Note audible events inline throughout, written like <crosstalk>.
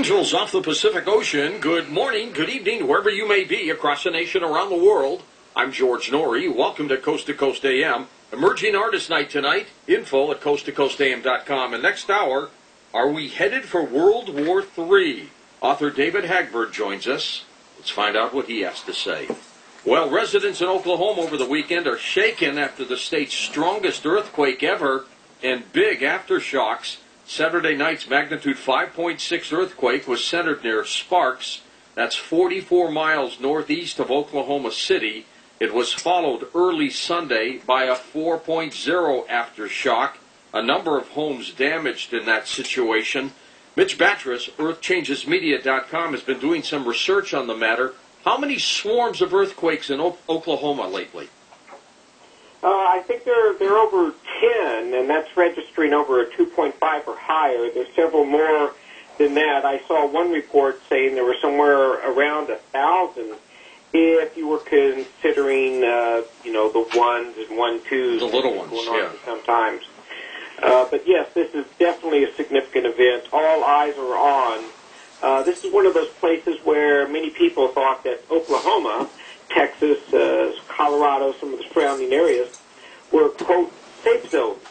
angels off the Pacific Ocean. Good morning, good evening, wherever you may be across the nation, around the world. I'm George Noory. Welcome to Coast to Coast AM. Emerging Artist Night tonight. Info at coasttocoastam.com. And next hour, are we headed for World War III? Author David Hagberg joins us. Let's find out what he has to say. Well, residents in Oklahoma over the weekend are shaken after the state's strongest earthquake ever and big aftershocks. Saturday night's magnitude 5.6 earthquake was centered near Sparks. That's 44 miles northeast of Oklahoma City. It was followed early Sunday by a 4.0 aftershock. A number of homes damaged in that situation. Mitch Battros, EarthChangesMedia.com, has been doing some research on the matter. How many swarms of earthquakes in o- Oklahoma lately? Uh, I think they're they're over 10, and that's registering over a 2.5 or higher. There's several more than that. I saw one report saying there were somewhere around a thousand if you were considering, uh, you know, the ones and one twos. The little ones, going on yeah. Sometimes. Uh, but yes, this is definitely a significant event. All eyes are on. Uh, this is one of those places where many people thought that Oklahoma, Texas, uh, Colorado, some of the surrounding areas were, quote, safe zones.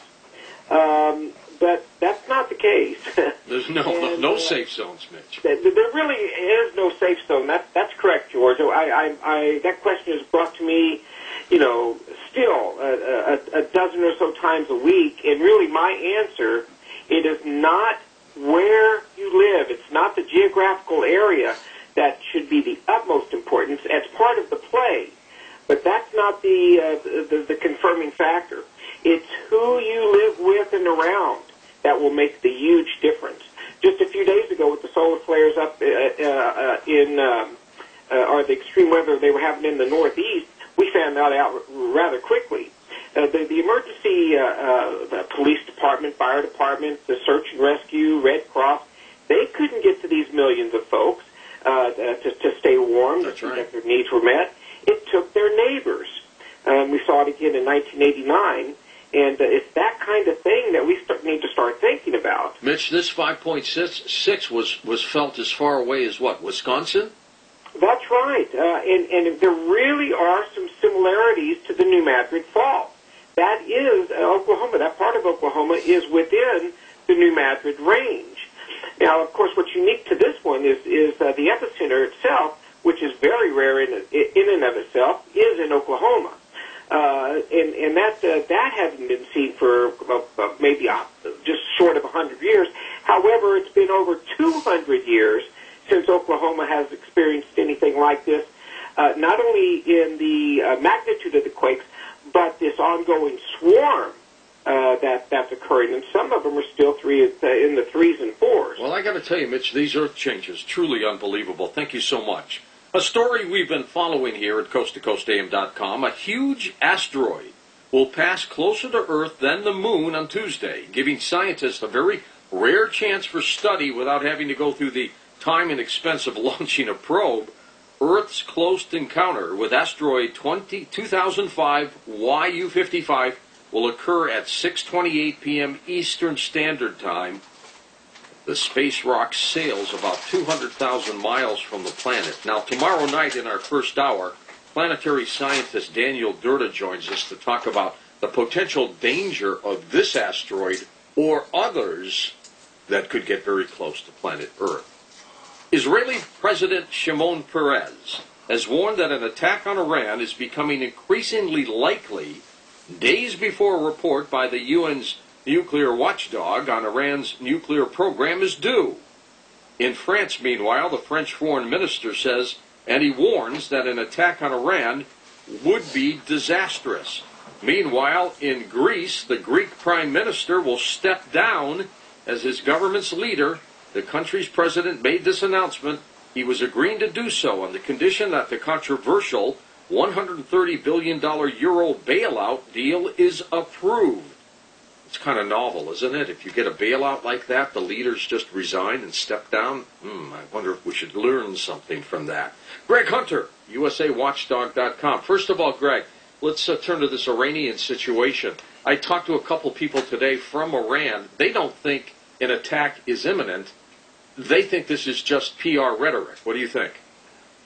Um, but that's not the case. <laughs> There's no no, And, no uh, safe zones, Mitch. There there really is no safe zone. That, that's correct, George. I, I, I, that question is brought to me, you know, still a, a, a dozen or so times a week. And really, my answer, it is not where you live. It's not the geographical area that should be the utmost importance as part of the play. But that's not the, uh, the, the confirming factor. It's who you live with and around that will make the huge difference. Just a few days ago with the solar flares up uh, uh, in, um, uh, or the extreme weather they were having in the Northeast, we found that out rather quickly. Uh, the, the emergency uh, uh, the police department, fire department, the search and rescue, Red Cross, they couldn't get to these millions of folks uh, uh, to, to stay warm, That's to right. that their needs were met. It took their neighbors. Um, we saw it again in 1989, and uh, it's that kind of thing that we start, need to start thinking about. Mitch, this 5.6 was was felt as far away as what? Wisconsin? That's right, uh, and, and there really are some similarities to the New Madrid Fault. That is uh, Oklahoma. That part of Oklahoma is within the New Madrid range. Now, of course, what's unique to this one is is uh, the epicenter itself, which is very rare in in and of itself, is in Oklahoma. Uh, and and that uh, that hasn't been seen for uh, uh, maybe uh, just short of 100 years. However, it's been over 200 years since Oklahoma has experienced anything like this. Uh, not only in the uh, magnitude of the quakes, but this ongoing swarm uh, that that's occurring, and some of them are still three uh, in the threes and fours. Well, I got to tell you, Mitch, these earth changes truly unbelievable. Thank you so much. A story we've been following here at coasttocoastam.com. A huge asteroid will pass closer to Earth than the moon on Tuesday, giving scientists a very rare chance for study without having to go through the time and expense of <laughs> launching a probe. Earth's close encounter with asteroid 20, 2005 YU55 will occur at 6:28 p.m. Eastern Standard Time. The space rock sails about 200,000 miles from the planet. Now, tomorrow night in our first hour, planetary scientist Daniel Durda joins us to talk about the potential danger of this asteroid or others that could get very close to planet Earth. Israeli President Shimon Peres has warned that an attack on Iran is becoming increasingly likely days before a report by the UN's nuclear watchdog on Iran's nuclear program is due. In France, meanwhile, the French foreign minister says, and he warns that an attack on Iran would be disastrous. Meanwhile, in Greece, the Greek prime minister will step down as his government's leader. The country's president made this announcement. He was agreeing to do so on the condition that the controversial $130 billion euro bailout deal is approved. It's kind of novel, isn't it? If you get a bailout like that, the leaders just resign and step down. Hmm, I wonder if we should learn something from that. Greg Hunter, USAWatchdog.com. First of all, Greg, let's uh, turn to this Iranian situation. I talked to a couple people today from Iran. They don't think an attack is imminent. they think this is just PR rhetoric. What do you think?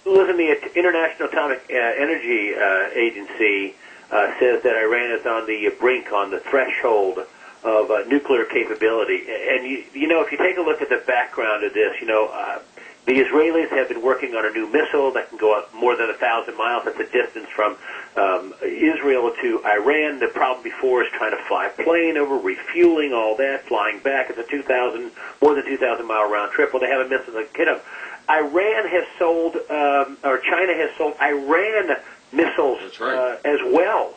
Listen, the International Atomic uh, Energy uh, Agency uh, says that Iran is on the brink, on the threshold of nuclear capability. And you, you know, if you take a look at the background of this, you know, the Israelis have been working on a new missile that can go up more than a thousand miles. That's the distance from um, Israel to Iran. The problem before is trying to fly a plane over, refueling, all that, flying back. It's a 2,000, more than 2,000 mile round trip. Well, they have a missile that can up. Iran has sold, um, or China has sold Iran missiles right. uh, as well.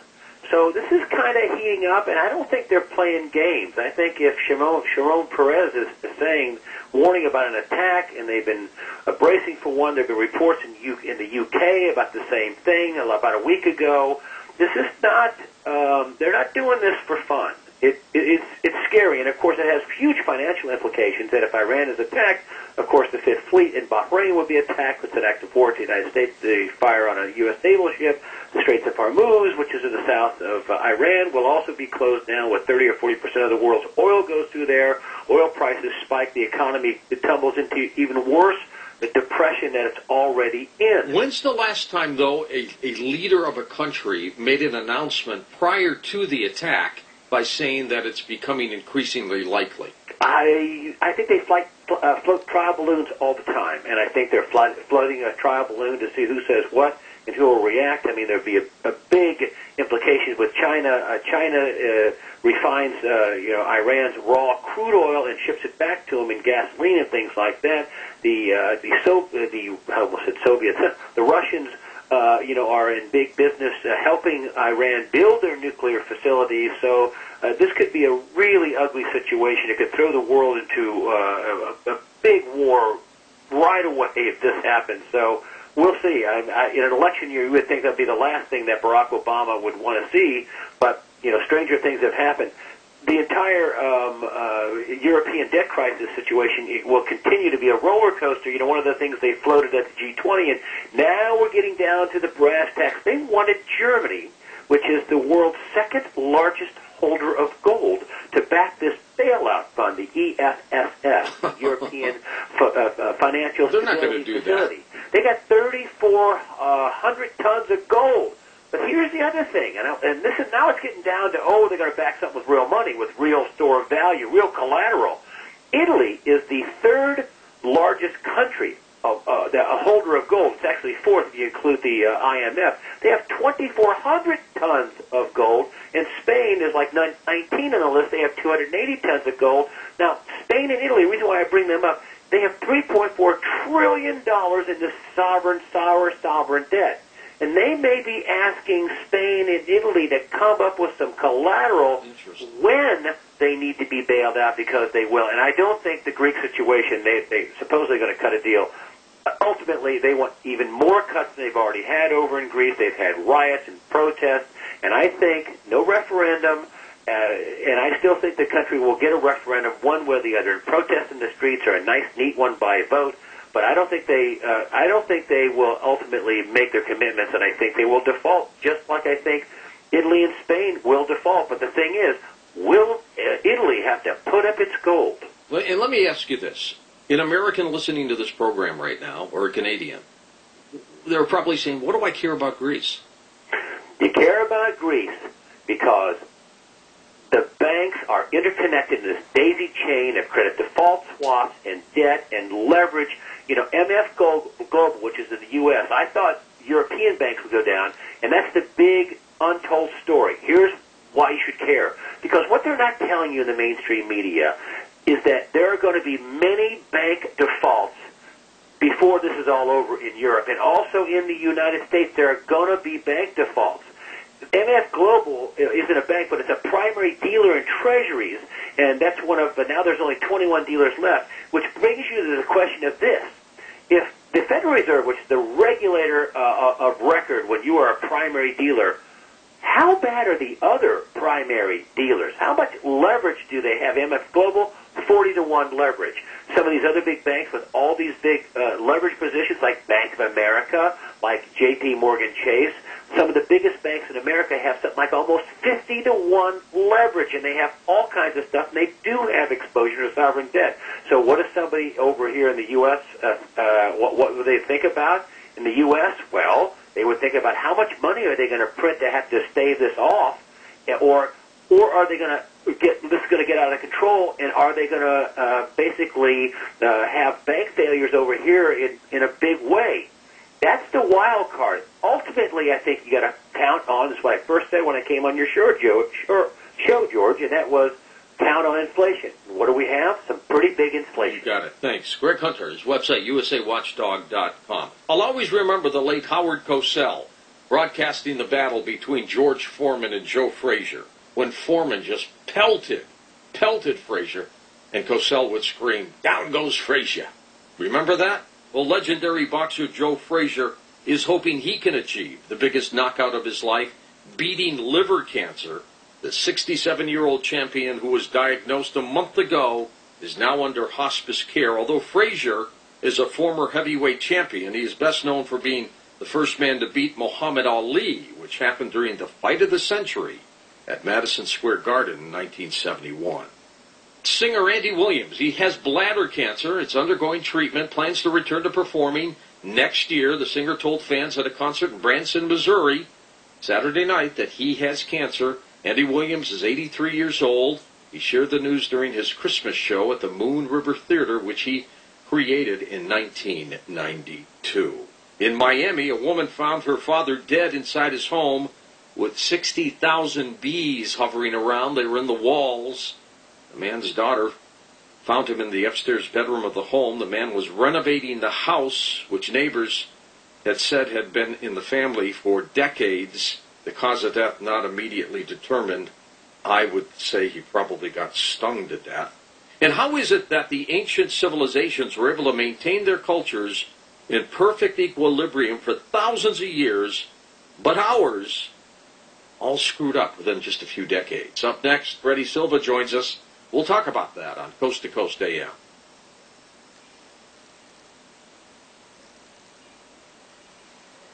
So this is kind of heating up, and I don't think they're playing games. I think if Shimon, Sharon Peres is saying, warning about an attack, and they've been uh, bracing for one, there have been reports in, U- in the UK about the same thing about a week ago. This is not, um, they're not doing this for fun. It, it, it's, it's scary, and of course it has huge financial implications that if Iran is attacked, of course the Fifth Fleet in Bahrain would be attacked. It's an act of war to the United States. They fire on a U.S. naval ship. The Straits of Hormuz, which is in the south of uh, Iran, will also be closed down with 30 or 40 percent of the world's oil goes through there. Oil prices spike. The economy it tumbles into even worse the depression that it's already in. When's the last time, though, a, a leader of a country made an announcement prior to the attack by saying that it's becoming increasingly likely? I I think they flight, uh, float trial balloons all the time, and I think they're fly, floating a trial balloon to see who says what and who will react. I mean, there'd be a, a big implications with China. Uh, China uh, refines, uh, you know, Iran's raw crude oil and ships it back to them in gasoline and things like that. The uh, the so uh, the I almost said Soviets, <laughs> the Russians. Uh, you know, are in big business uh, helping Iran build their nuclear facilities. So uh, this could be a really ugly situation. It could throw the world into uh, a, a big war right away if this happens. So we'll see. I, I, in an election year, you would think that'd be the last thing that Barack Obama would want to see, but you know, stranger things have happened. The entire um, uh, European debt crisis situation will continue to be a roller coaster. You know, one of the things they floated at the G20, and now we're getting down to the brass tacks. They wanted Germany, which is the world's second largest holder of gold, to back this bailout fund, the EFSF, <laughs> European F- uh, uh, Financial They're Stability Facility. They got 3,400 tons of gold. But here's the other thing, and, I, and this is now it's getting down to oh they're going to back something with real money, with real store of value, real collateral. Italy is the third largest country of uh, the, a holder of gold. It's actually fourth if you include the uh, IMF. They have 2,400 tons of gold, and Spain is like 19 on the list. They have 280 tons of gold. Now, Spain and Italy. The reason why I bring them up, they have 3.4 trillion dollars in this sovereign, sour, sovereign debt. And they may be asking Spain and Italy to come up with some collateral when they need to be bailed out because they will. And I don't think the Greek situation, they, they supposedly going to cut a deal. Ultimately, they want even more cuts than they've already had over in Greece. They've had riots and protests. And I think no referendum, uh, and I still think the country will get a referendum one way or the other. And protests in the streets are a nice, neat one by vote but I don't think they uh, I don't think they will ultimately make their commitments, and I think they will default, just like I think Italy and Spain will default. But the thing is, will uh, Italy have to put up its gold? And let me ask you this. An American listening to this program right now, or a Canadian, they're probably saying, what do I care about Greece? You care about Greece because the banks are interconnected in this daisy chain of credit default swaps and debt and leverage. You know, MF Global, which is in the U.S., I thought European banks would go down, and that's the big untold story. Here's why you should care. Because what they're not telling you in the mainstream media is that there are going to be many bank defaults before this is all over in Europe. And also in the United States, there are going to be bank defaults. MF Global isn't a bank, but it's a primary dealer in treasuries, and that's one of, but now there's only 21 dealers left, which brings you to the question of this. If the Federal Reserve, which is the regulator uh, of record when you are a primary dealer, how bad are the other primary dealers? How much leverage do they have? MF Global, 40 to 1 leverage. Some of these other big banks with all these big uh, leverage positions like Bank of America, like JP Morgan Chase, some of the biggest banks in America have something like almost 50 to 1 leverage, and they have all kinds of stuff, and they do have exposure to sovereign debt. So what does somebody over here in the U.S., uh, uh, what, what would they think about in the U.S.? Well, they would think about how much money are they going to print to have to stave this off, or or are they going to get this is going to get out of control, and are they going to uh, basically uh, have bank failures over here in in a big way? That's the wild card. Ultimately, I think you got to count on. This is what I first said when I came on your show, Joe, show, George, and that was count on inflation. What do we have? Some pretty big inflation. You got it. Thanks. Greg Hunter, his website, usawatchdog.com. I'll always remember the late Howard Cosell broadcasting the battle between George Foreman and Joe Frazier when Foreman just pelted, pelted Frazier, and Cosell would scream, down goes Frazier. Remember that? Well, legendary boxer Joe Frazier is hoping he can achieve the biggest knockout of his life, beating liver cancer. The 67 year old champion who was diagnosed a month ago is now under hospice care. Although Frazier is a former heavyweight champion, he is best known for being the first man to beat Muhammad Ali, which happened during the fight of the century at Madison Square Garden in 1971 singer Andy Williams. He has bladder cancer. It's undergoing treatment. Plans to return to performing next year. The singer told fans at a concert in Branson, Missouri, Saturday night that he has cancer. Andy Williams is 83 years old. He shared the news during his Christmas show at the Moon River Theater, which he created in 1992. In Miami, a woman found her father dead inside his home with 60,000 bees hovering around. They were in the walls. The man's daughter found him in the upstairs bedroom of the home. The man was renovating the house, which neighbors had said had been in the family for decades. The cause of death not immediately determined. I would say he probably got stung to death. And how is it that the ancient civilizations were able to maintain their cultures in perfect equilibrium for thousands of years, but ours all screwed up within just a few decades? Up next, Freddie Silva joins us. We'll talk about that on Coast to Coast AM.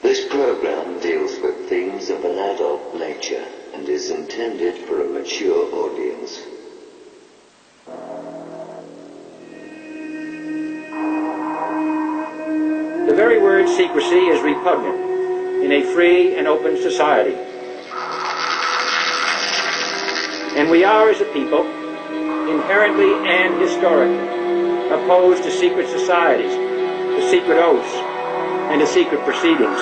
This program deals with themes of an adult nature and is intended for a mature audience. The very word secrecy is repugnant in a free and open society. And we are, as a people, inherently and historically opposed to secret societies, to secret oaths, and to secret proceedings.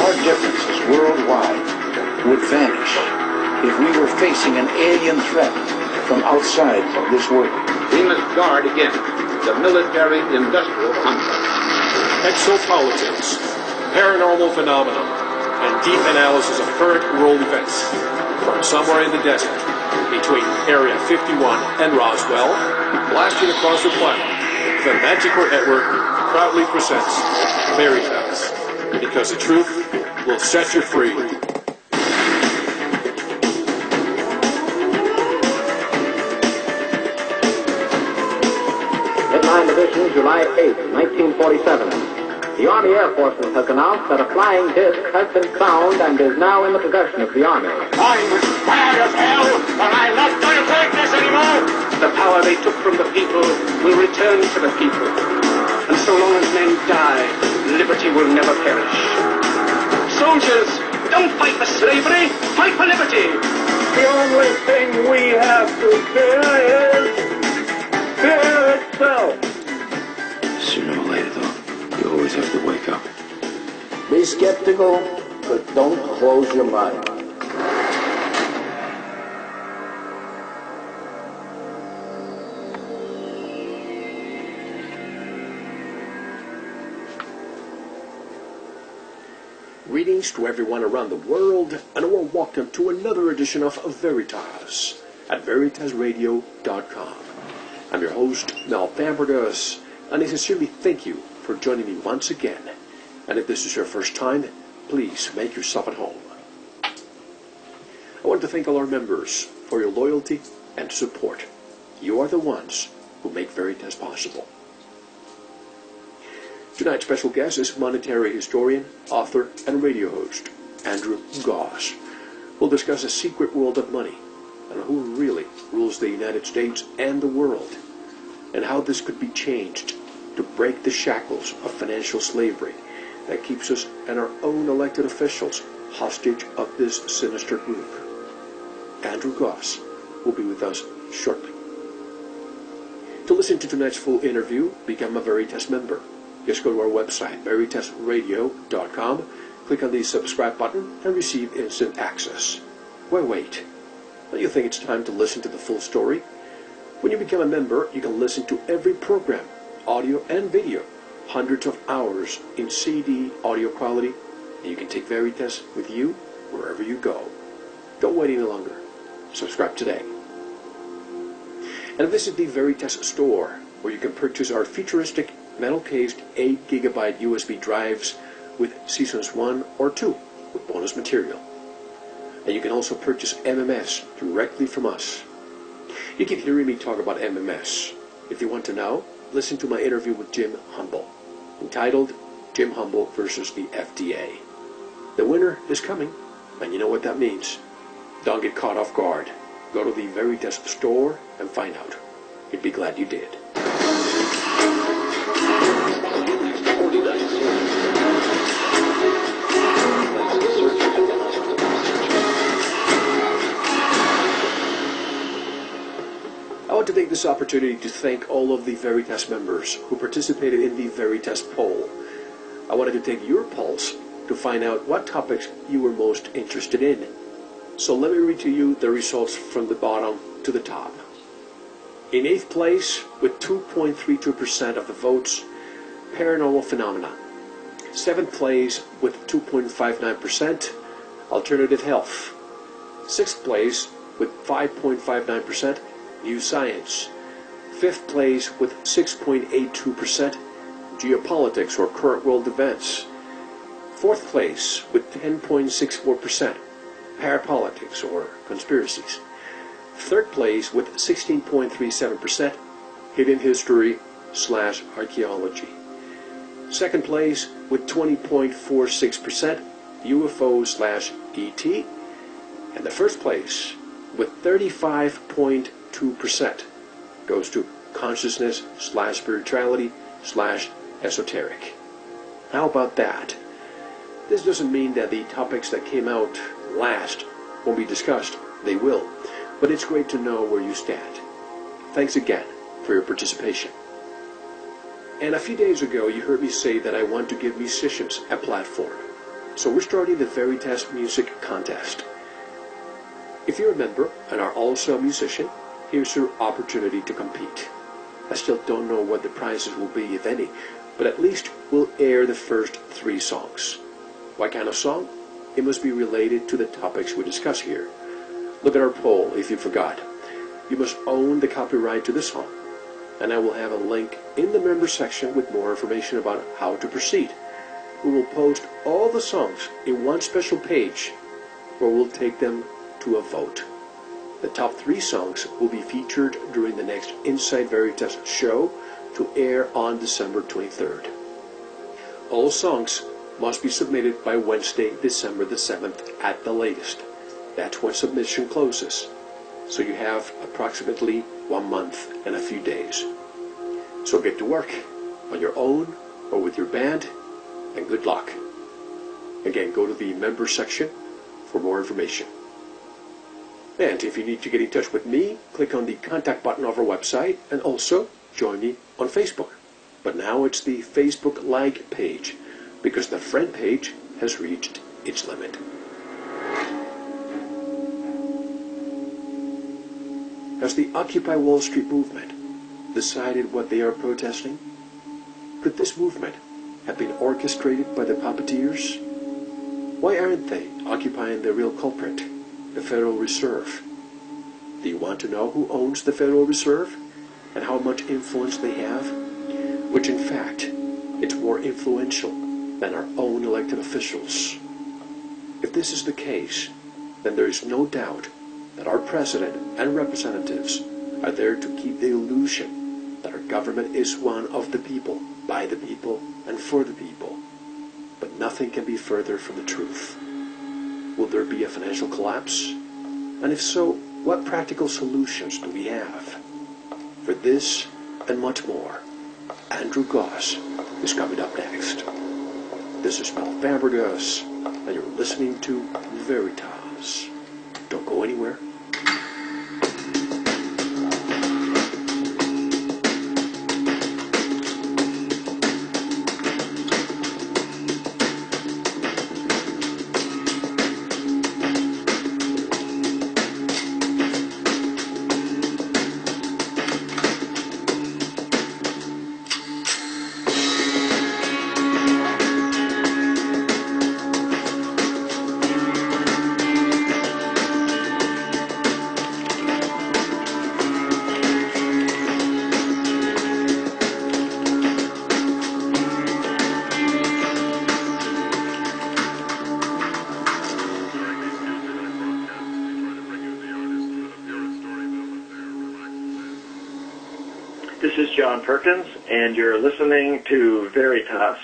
Our differences worldwide would vanish if we were facing an alien threat from outside of this world. We must guard against the military-industrial complex. Exopolitics, paranormal phenomena, and deep analysis of current world events. From somewhere in the desert, between Area 51 and Roswell, blasting across the planet, the Manticore Network proudly presents Veritas, because the truth will set you free. July 8, 1947. The Army Air Forces has announced that a flying disc has been found and is now in the possession of the Army. I'm as mad as hell, and I'm not going to take this anymore! The power they took from the people will return to the people. And so long as men die, liberty will never perish. Soldiers, don't fight for slavery, fight for liberty! The only thing we have to fear is fear itself. Always have to wake up. Be skeptical, but don't close your mind. Greetings to everyone around the world, and a warm welcome to another edition of Veritas at VeritasRadio.com. I'm your host, Mel Fabregas, and I sincerely thank you for joining me once again. And if this is your first time, please make yourself at home. I want to thank all our members for your loyalty and support. You are the ones who make Veritas possible. Tonight's special guest is monetary historian, author, and radio host Andrew Gause. We'll discuss the secret world of money and who really rules the United States and the world, and how this could be changed to break the shackles of financial slavery that keeps us and our own elected officials hostage of this sinister group. Andrew Gause will be with us shortly. To listen to tonight's full interview, become a Veritas member. Just go to our website, veritasradio.com, click on the subscribe button, and receive instant access. Why wait? Don't you think it's time to listen to the full story? When you become a member, you can listen to every program, audio and video, hundreds of hours in CD audio quality, and you can take Veritas with you wherever you go. Don't wait any longer. Subscribe today. And visit the Veritas store, where you can purchase our futuristic metal-cased 8 gigabyte USB drives with seasons 1 or 2 with bonus material. And you can also purchase MMS directly from us. You keep hearing me talk about MMS. If you want to know, listen to my interview with Jim Humble, entitled Jim Humble versus the FDA. The winner is coming, and you know what that means. Don't get caught off guard. Go to the very Veritas store and find out. You'd be glad you did. This opportunity to thank all of the Veritas members who participated in the Veritas poll. I wanted to take your pulse to find out what topics you were most interested in. So let me read to you the results from the bottom to the top. In eighth place, with 2.32% of the votes, paranormal phenomena. Seventh place, with 2.59%, alternative health. Sixth place, with 5.59%, new science. Fifth place, with 6.82%, geopolitics or current world events. Fourth place, with 10.64%, parapolitics or conspiracies. Third place with 16.37%, hidden history slash archaeology. Second place with 20.46%, UFO slash ET. And the first place with 35.2% goes to consciousness slash spirituality slash esoteric. How about that? This doesn't mean that the topics that came out last won't be discussed. They will. But it's great to know where you stand. Thanks again for your participation. And a few days ago, you heard me say that I want to give musicians a platform. So we're starting the Veritas Music Contest. If you're a member and are also a musician, here's your opportunity to compete. I still don't know what the prizes will be, if any, but at least we'll air the first three songs. What kind of song? It must be related to the topics we discuss here. Look at our poll if you forgot. You must own the copyright to the song, and I will have a link in the member section with more information about how to proceed. We will post all the songs in one special page where we'll take them to a vote. The top three songs will be featured during the next Inside Veritas show to air on December 23rd. All songs must be submitted by Wednesday, December the 7th at the latest. That's when submission closes. So you have approximately one month and a few days. So get to work on your own or with your band, and good luck. Again, go to the member section for more information. And if you need to get in touch with me, click on the contact button of our website and also join me on Facebook. But now it's the Facebook like page because the friend page has reached its limit. Has the Occupy Wall Street movement decided what they are protesting? Could this movement have been orchestrated by the puppeteers? Why aren't they occupying the real culprit, the Federal Reserve? Do you want to know who owns the Federal Reserve and how much influence they have? Which, in fact, it's more influential than our own elected officials. If this is the case, then there is no doubt that our president and representatives are there to keep the illusion that our government is one of the people, by the people, and for the people. But nothing can be further from the truth. Will there be a financial collapse? And if so, what practical solutions do we have? For this and much more, Andrew Gause is coming up next. This is Mel Fabregas, and you're listening to Veritas. Don't go anywhere. Perkins, and you're listening to Veritas.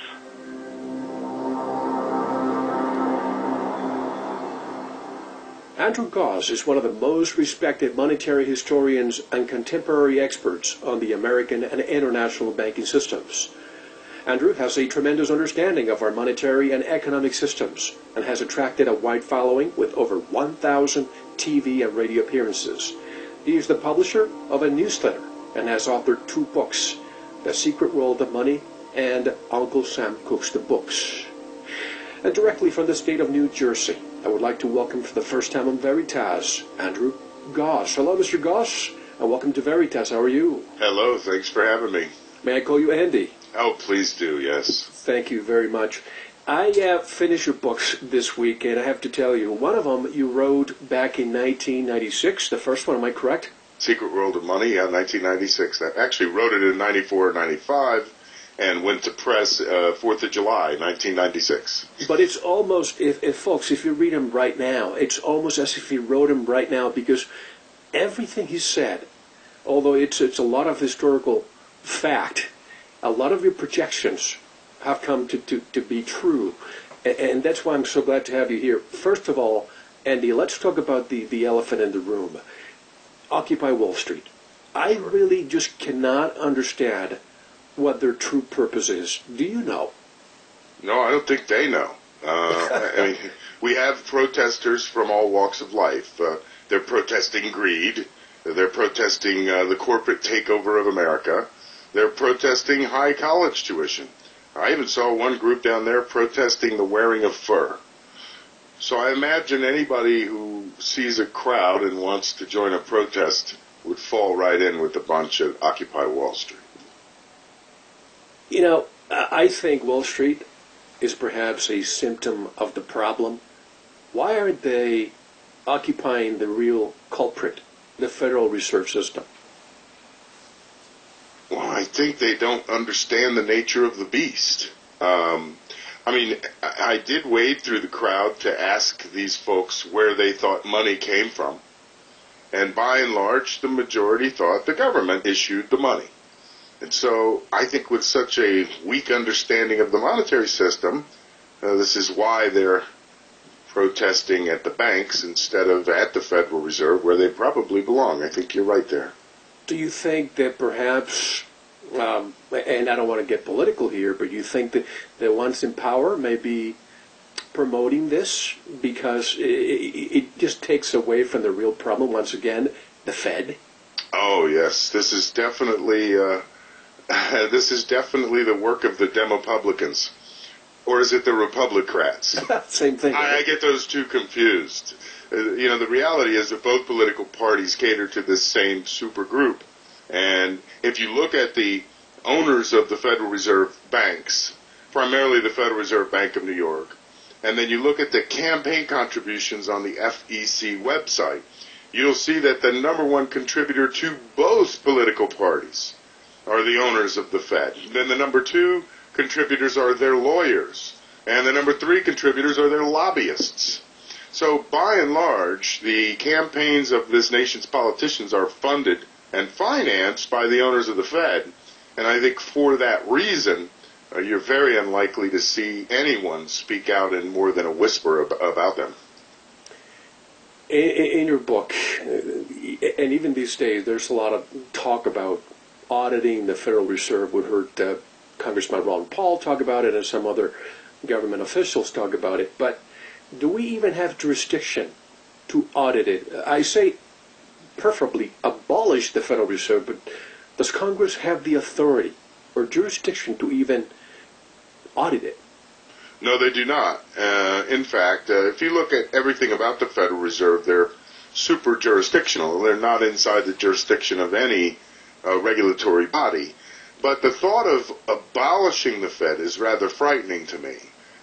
Andrew Gause is one of the most respected monetary historians and contemporary experts on the American and international banking systems. Andrew has a tremendous understanding of our monetary and economic systems and has attracted a wide following with over 1,000 TV and radio appearances. He is the publisher of a newsletter and has authored two books, The Secret World of Money and Uncle Sam Cooks the Books. And directly from the state of New Jersey, I would like to welcome for the first time on Veritas, Andrew Gause. Hello, Mr. Gause, and welcome to Veritas. How are you? Hello, thanks for having me. May I call you Andy? Oh, please do, yes. Thank you very much. I uh, finished your books this week, and I have to tell you, one of them you wrote back in 1996, the first one, am I correct? Secret World of Money, yeah, 1996. I actually wrote it in 94 or 95 and went to press uh, 4th of July, 1996. But it's almost, if, if folks, if you read him right now, it's almost as if he wrote him right now because everything he said, although it's, it's a lot of historical fact, a lot of your projections have come to, to, to be true. And, and that's why I'm so glad to have you here. First of all, Andy, let's talk about the, the elephant in the room. Occupy Wall Street. I really just cannot understand what their true purpose is. Do you know? No, I don't think they know. Uh, I mean, <laughs> we have protesters from all walks of life. Uh, they're protesting greed. They're protesting uh, the corporate takeover of America. They're protesting high college tuition. I even saw one group down there protesting the wearing of fur. So I imagine anybody who sees a crowd and wants to join a protest would fall right in with a bunch at Occupy Wall Street. You know, I think Wall Street is perhaps a symptom of the problem. Why aren't they occupying the real culprit, the Federal Reserve System? Well, I think they don't understand the nature of the beast. Um, I mean, I did wade through the crowd to ask these folks where they thought money came from. And by and large, the majority thought the government issued the money. And so I think with such a weak understanding of the monetary system, uh, this is why they're protesting at the banks instead of at the Federal Reserve where they probably belong. I think you're right there. Do you think that perhaps, um, and I don't want to get political here, but you think that, that once in power may be promoting this because it, it, it just takes away from the real problem once again, the Fed? Oh yes, this is definitely uh, <laughs> this is definitely the work of the Demopublicans, or is it the Republicrats? <laughs> Same thing. I, I get those two confused. Uh, you know, the reality is that both political parties cater to this same super group, and if you look at the owners of the Federal Reserve banks, primarily the Federal Reserve Bank of New York, and then you look at the campaign contributions on the FEC website, you'll see that the number one contributor to both political parties are the owners of the Fed. Then the number two contributors are their lawyers. And the number three contributors are their lobbyists. So by and large, the campaigns of this nation's politicians are funded and financed by the owners of the Fed. And I think for that reason, uh, you're very unlikely to see anyone speak out in more than a whisper ab- about them. In, in your book, uh, and even these days, there's a lot of talk about auditing the Federal Reserve. We heard uh, Congressman Ron Paul talk about it, and some other government officials talk about it. But do we even have jurisdiction to audit it? I say, preferably abolish the Federal Reserve, but does Congress have the authority or jurisdiction to even audit it? No, they do not. Uh, in fact, uh, if you look at everything about the Federal Reserve, they're super jurisdictional. They're not inside the jurisdiction of any uh, regulatory body. But the thought of abolishing the Fed is rather frightening to me.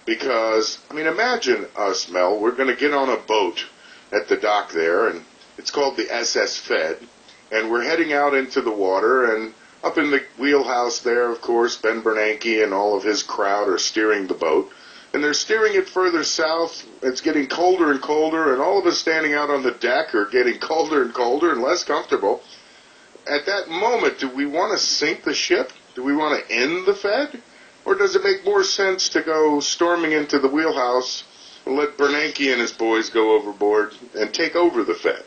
Because, I mean, imagine us, Mel, we're going to get on a boat at the dock there, and it's called the SS Fed, and we're heading out into the water, and up in the wheelhouse there, of course, Ben Bernanke and all of his crowd are steering the boat. And they're steering it further south. It's getting colder and colder, and all of us standing out on the deck are getting <laughs> colder and colder and less comfortable. At that moment, do we want to sink the ship? Do we want to end the Fed? Or does it make more sense to go storming into the wheelhouse and let Bernanke and his boys go overboard and take over the Fed?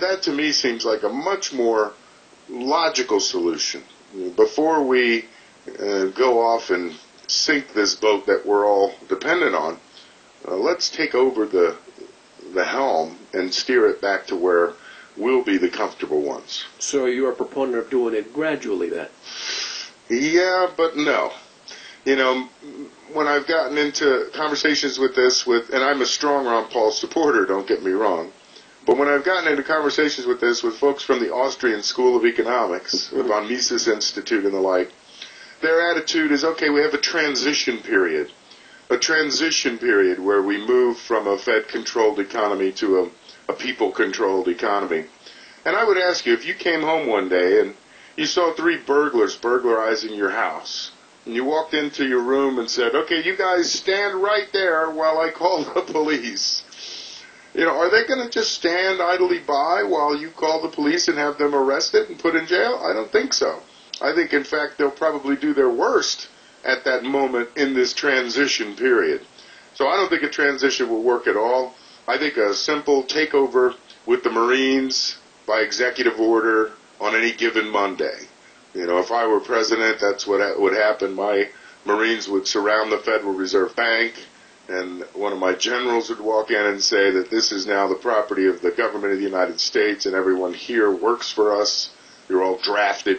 That to me seems like a much more logical solution. Before we uh, go off and sink this boat that we're all dependent on, uh, let's take over the the helm and steer it back to where we'll be the comfortable ones. So you're a proponent of doing it gradually then? Yeah, but no. You know, when I've gotten into conversations with this with, and I'm a strong Ron Paul supporter, don't get me wrong, but when I've gotten into conversations with this with folks from the Austrian School of Economics, the von Mises Institute and the like, their attitude is, okay, we have a transition period. A transition period where we move from a Fed-controlled economy to a, a people-controlled economy. And I would ask you, if you came home one day and you saw three burglars burglarizing your house, and you walked into your room and said, okay, you guys stand right there while I call the <laughs> police. You know, are they going to just stand idly by while you call the police and have them arrested and put in jail? I don't think so. I think, in fact, they'll probably do their worst at that moment in this transition period. So I don't think a transition will work at all. I think a simple takeover with the Marines by executive order on any given Monday. You know, if I were president, that's what would happen. My Marines would surround the Federal Reserve Bank and one of my generals would walk in and say that this is now the property of the government of the United States, and everyone here works for us. You're all drafted,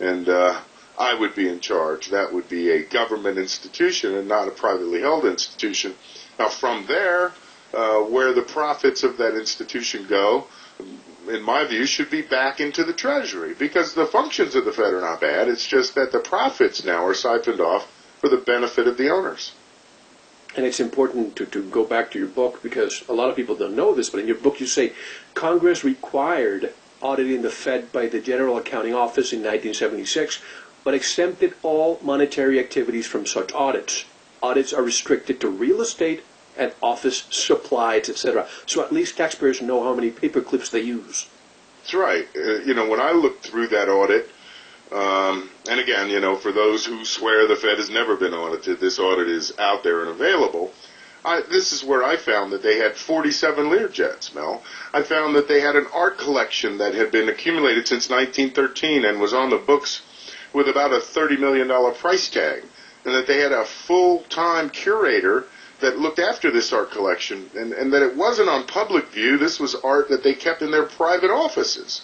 and uh, I would be in charge. That would be a government institution and not a privately held institution. Now, from there, uh, where the profits of that institution go, in my view, should be back into the Treasury because the functions of the Fed are not bad. It's just that the profits now are siphoned off for the benefit of the owners. And it's important to, to go back to your book because a lot of people don't know this, but in your book you say Congress required auditing the Fed by the General Accounting Office in 1976, but exempted all monetary activities from such audits. Audits are restricted to real estate and office supplies, etc. So at least taxpayers know how many paper clips they use. That's right. Uh, you know, when I looked through that audit, um, and again, you know, for those who swear the Fed has never been audited, this audit is out there and available. I, this is where I found that they had 47 Learjets, Mel. I found that they had an art collection that had been accumulated since 1913 and was on the books with about a $30 million price tag. And that they had a full-time curator that looked after this art collection and, and that it wasn't on public view. This was art that they kept in their private offices.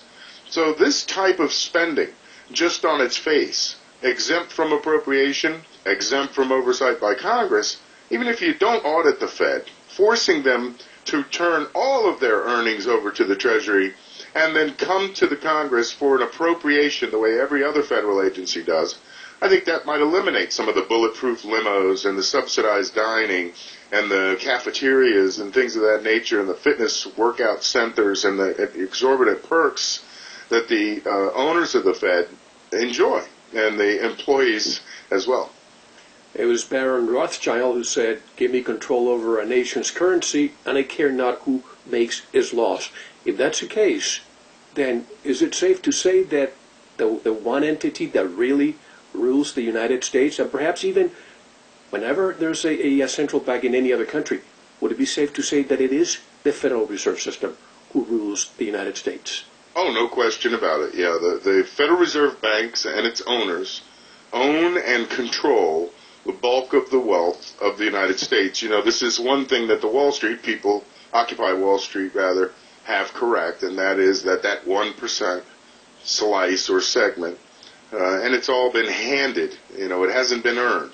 So this type of spending just on its face, exempt from appropriation, exempt from oversight by Congress, even if you don't audit the Fed, forcing them to turn all of their earnings over to the Treasury and then come to the Congress for an appropriation the way every other federal agency does, I think that might eliminate some of the bulletproof limos and the subsidized dining and the cafeterias and things of that nature and the fitness workout centers and the exorbitant perks that the uh, owners of the Fed enjoy and the employees as well. It was Baron Rothschild who said, Give me control over a nation's currency, and I care not who makes its laws. If that's the case, then is it safe to say that the, the one entity that really rules the United States, and perhaps even whenever there's a, a central bank in any other country, would it be safe to say that it is the Federal Reserve System who rules the United States? Oh, no question about it. Yeah, the, the Federal Reserve banks and its owners own and control the bulk of the wealth of the United States. You know, this is one thing that the Wall Street people, Occupy Wall Street rather, have correct, and that is that that 1% slice or segment, uh, and it's all been handed. You know, it hasn't been earned.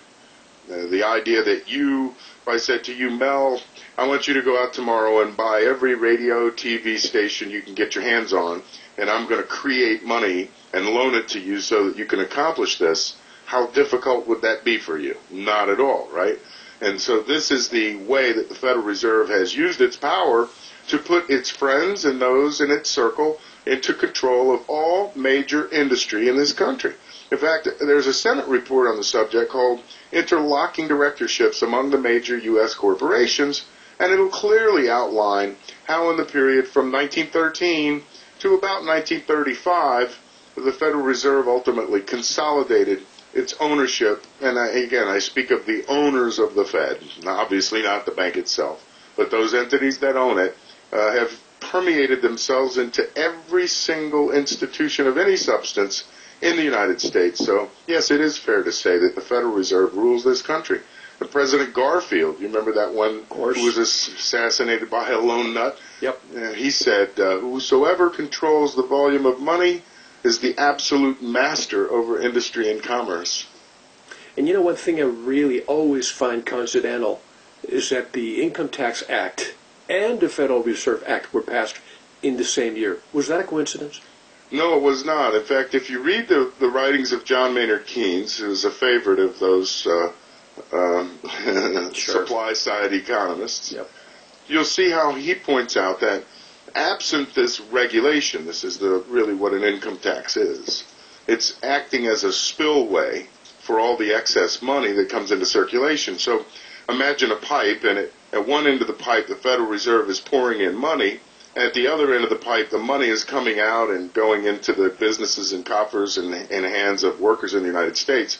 Uh, the idea that you, I said to you, Mel, I want you to go out tomorrow and buy every radio, TV station you can get your hands on, and I'm going to create money and loan it to you so that you can accomplish this how difficult would that be for you? Not at all, right? And so this is the way that the Federal Reserve has used its power to put its friends and those in its circle into control of all major industry in this country. In fact, there's a Senate report on the subject called Interlocking Directorships Among the Major U.S. Corporations, and it'll clearly outline how in the period from 1913 to about 1935, the Federal Reserve ultimately consolidated its ownership, and I, again, I speak of the owners of the Fed, obviously not the bank itself, but those entities that own it uh, have permeated themselves into every single institution of any substance in the United States. So, yes, it is fair to say that the Federal Reserve rules this country. The President Garfield, you remember that one who was assassinated by a lone nut? Yep. Uh, he said, uh, "Whosoever controls the volume of money is the absolute master over industry and commerce. And you know, one thing I really always find coincidental is that the Income Tax Act and the Federal Reserve Act were passed in the same year. Was that a coincidence? No, it was not. In fact, if you read the, the writings of John Maynard Keynes, who's a favorite of those uh, um, <laughs> sure. supply side economists, yep. you'll see how he points out that absent this regulation, this is the really what an income tax is. It's acting as a spillway for all the excess money that comes into circulation. So imagine a pipe, and it, at one end of the pipe, the Federal Reserve is pouring in money. At the other end of the pipe, the money is coming out and going into the businesses and coffers and, and hands of workers in the United States.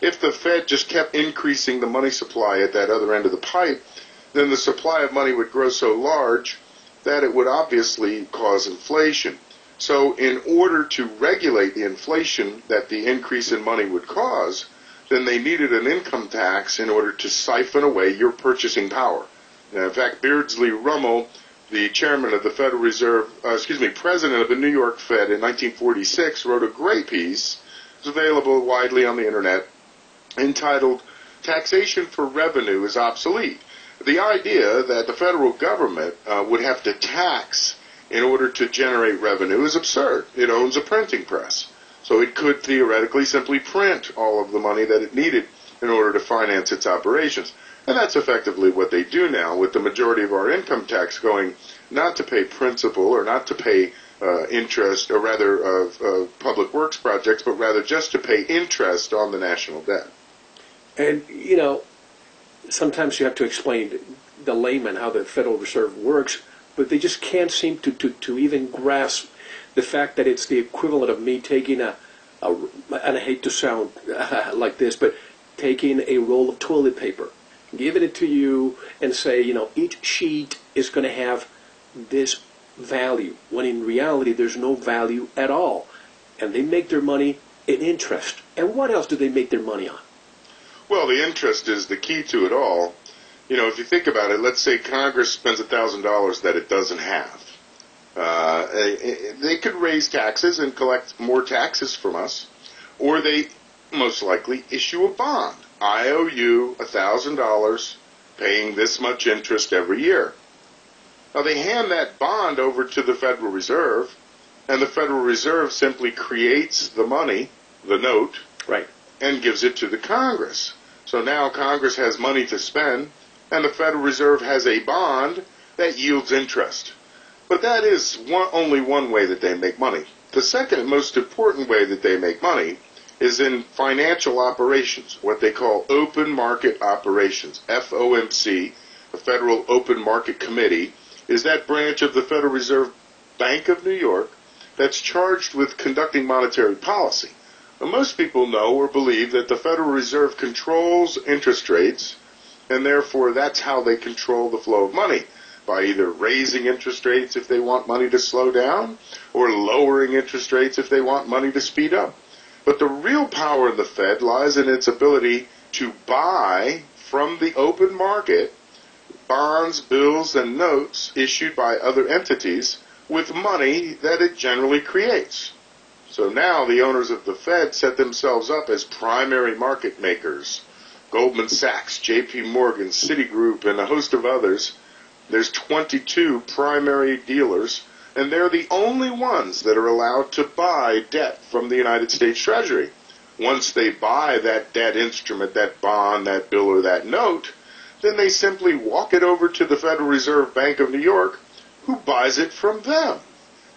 If the Fed just kept increasing the money supply at that other end of the pipe, then the supply of money would grow so large that it would obviously cause inflation. So in order to regulate the inflation that the increase in money would cause, then they needed an income tax in order to siphon away your purchasing power. Now, in fact, Beardsley Ruml, the chairman of the Federal Reserve, uh, excuse me, president of the New York Fed in 1946, wrote a great piece. It's available widely on the internet entitled Taxation for Revenue is Obsolete the idea that the federal government uh, would have to tax in order to generate revenue is absurd. It owns a printing press. So it could theoretically simply print all of the money that it needed in order to finance its operations. And that's effectively what they do now with the majority of our income tax going not to pay principal or not to pay uh, interest, or rather of uh, public works projects, but rather just to pay interest on the national debt. And, you know, sometimes you have to explain to the layman how the Federal Reserve works, but they just can't seem to, to, to even grasp the fact that it's the equivalent of me taking a, a and I hate to sound <laughs> like this, but taking a roll of toilet paper, giving it to you, and say, you know, each sheet is going to have this value, when in reality there's no value at all. And they make their money in interest. And what else do they make their money on? Well, the interest is the key to it all. You know, if you think about it, let's say Congress spends a thousand dollars that it doesn't have. Uh, eh, eh, eh, they could raise taxes and collect more taxes from us, or they most likely issue a bond. I owe you a thousand dollars, paying this much interest every year. Now they hand that bond over to the Federal Reserve, and the Federal Reserve simply creates the money, the note, right, and gives it to the Congress. So now Congress has money to spend, and the Federal Reserve has a bond that yields interest. But that is one, only one way that they make money. The second most important way that they make money is in financial operations, what they call open market operations. FOMC, the Federal Open Market Committee, is that branch of the Federal Reserve Bank of New York that's charged with conducting monetary policy. Now, most people know or believe that the Federal Reserve controls interest rates, and therefore that's how they control the flow of money by either raising interest rates if they want money to slow down or lowering interest rates if they want money to speed up. But the real power of the Fed lies in its ability to buy from the open market bonds, bills, and notes issued by other entities with money that it generally creates. So now the owners of the Fed set themselves up as primary market makers. Goldman Sachs, JP Morgan, Citigroup, and a host of others. There's 22 primary dealers, and they're the only ones that are allowed to buy debt from the United States Treasury. Once they buy that debt instrument, that bond, that bill, or that note, then they simply walk it over to the Federal Reserve Bank of New York, who buys it from them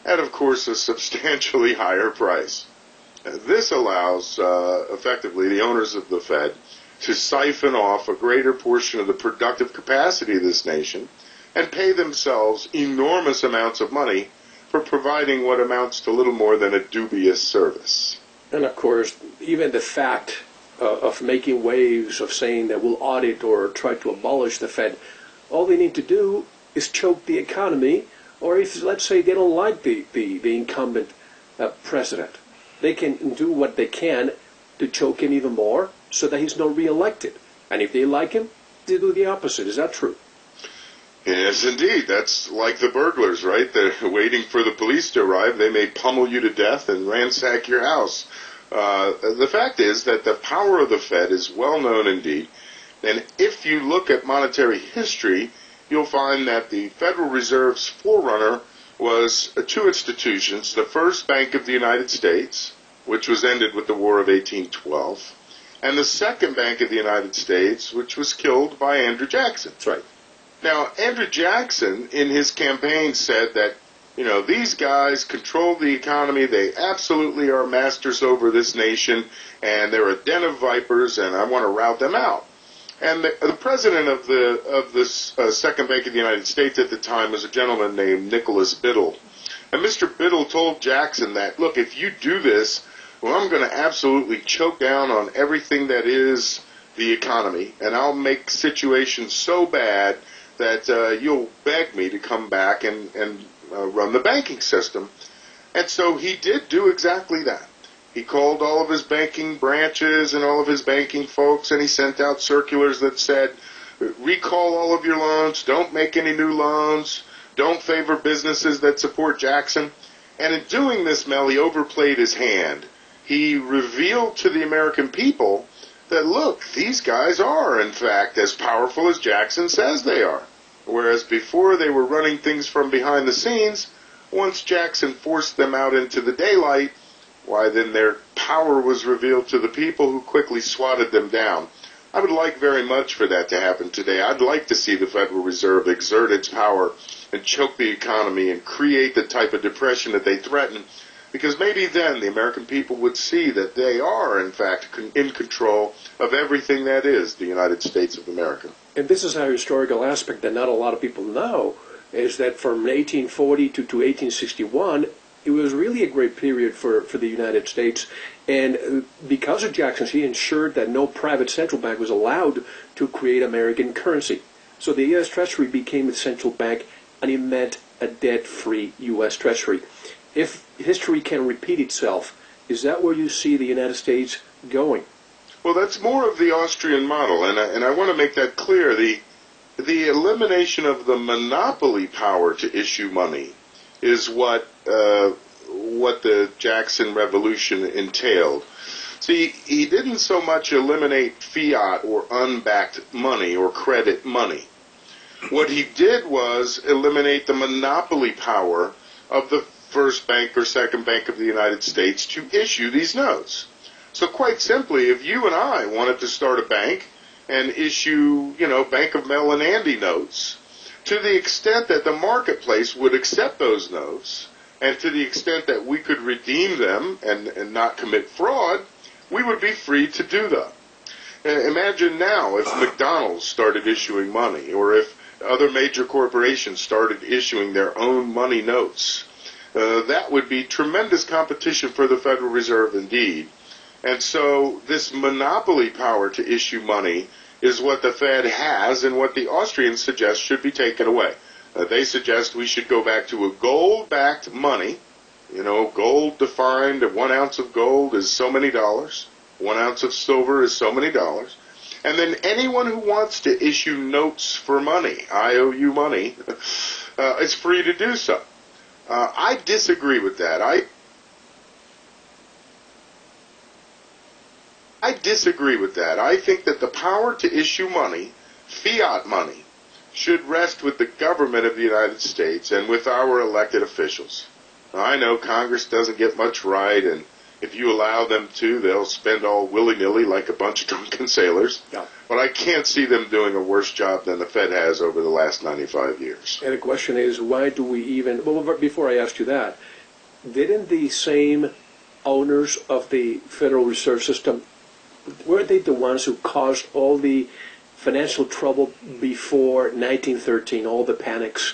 at, of course, a substantially <laughs> higher price. This allows, uh, effectively, the owners of the Fed to siphon off a greater portion of the productive capacity of this nation and pay themselves enormous amounts of money for providing what amounts to little more than a dubious service. And of course, even the fact uh, of making waves of saying that we'll audit or try to abolish the Fed, all they need to do is choke the economy, or if, let's say, they don't like the, the, the incumbent uh, president, they can do what they can to choke him even more so that he's not reelected. And if they like him, they do the opposite. Is that true? Yes, indeed. That's like the burglars, right? They're <laughs> waiting for the police to arrive. They may pummel you to death and ransack your house. Uh, the fact is that the power of the Fed is well known indeed. And if you look at monetary history, you'll find that the Federal Reserve's forerunner was two institutions. The first Bank of the United States, which was ended with the War of 1812, and the second Bank of the United States, which was killed by Andrew Jackson. That's right. Now, Andrew Jackson, in his campaign, said that, you know, these guys control the economy. They absolutely are masters over this nation, and they're a den of vipers, and I want to rout them out. And the, the president of the of this uh, Second Bank of the United States at the time was a gentleman named Nicholas Biddle. And Mr. Biddle told Jackson that, look, if you do this, well, I'm going to absolutely choke down on everything that is the economy, and I'll make situations so bad that uh, you'll beg me to come back and, and uh, run the banking system. And so he did do exactly that. He called all of his banking branches and all of his banking folks, and he sent out circulars that said, recall all of your loans, don't make any new loans, don't favor businesses that support Jackson. And in doing this, Mel, he overplayed his hand. He revealed to the American people that, look, these guys are, in fact, as powerful as Jackson says they are. Whereas before they were running things from behind the scenes, once Jackson forced them out into the daylight, why then their power was revealed to the people who quickly swatted them down. I would like very much for that to happen today. I'd like to see the Federal Reserve exert its power and choke the economy and create the type of depression that they threaten because maybe then the American people would see that they are, in fact, in control of everything that is the United States of America. And this is a historical aspect that not a lot of people know, is that from 1840 to, to 1861, it was really a great period for, for the United States. And uh, because of Jackson, he ensured that no private central bank was allowed to create American currency. So the U.S. Treasury became the central bank, and it meant a debt-free U.S. Treasury. If history can repeat itself, is that where you see the United States going? Well, that's more of the Austrian model, and I, and I want to make that clear. The the elimination of the monopoly power to issue money is what uh, what the Jackson Revolution entailed. See, he didn't so much eliminate fiat or unbacked money or credit money. What he did was eliminate the monopoly power of the first bank or second bank of the United States to issue these notes. So quite simply, if you and I wanted to start a bank and issue, you know, Bank of Mel and Andy notes, to the extent that the marketplace would accept those notes, and to the extent that we could redeem them and, and not commit fraud, we would be free to do that. Uh, imagine now if McDonald's started issuing money, or if other major corporations started issuing their own money notes. Uh, that would be tremendous competition for the Federal Reserve indeed. And so this monopoly power to issue money is what the Fed has and what the Austrians suggest should be taken away. Uh, they suggest we should go back to a gold-backed money. You know, gold defined, one ounce of gold is so many dollars. One ounce of silver is so many dollars. And then anyone who wants to issue notes for money, IOU money, <laughs> uh, is free to do so. Uh, I disagree with that. I I disagree with that. I think that the power to issue money, fiat money, should rest with the government of the United States and with our elected officials. I know Congress doesn't get much right, and if you allow them to, they'll spend all willy-nilly like a bunch of <laughs> drunken sailors. Yeah. But I can't see them doing a worse job than the Fed has over the last 95 years. And the question is, why do we even? Well, before I ask you that, didn't the same owners of the Federal Reserve System weren't they the ones who caused all the financial trouble before 1913, all the panics,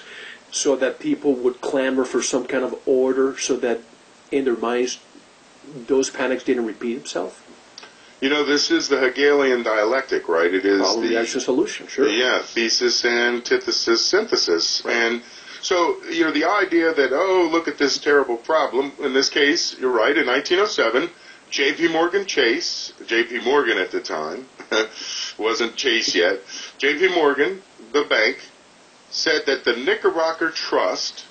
so that people would clamor for some kind of order, so that in their minds those panics didn't repeat themselves? You know, this is the Hegelian dialectic, right? It is Problem, the reaction, solution, sure. Yeah, thesis, and antithesis, synthesis, and so you know the idea that oh look at this terrible problem. In this case, you're right. In 1907, J.P. Morgan Chase, J.P. Morgan at the time, <laughs> wasn't Chase yet. J.P. Morgan, the bank, said that the Knickerbocker Trust,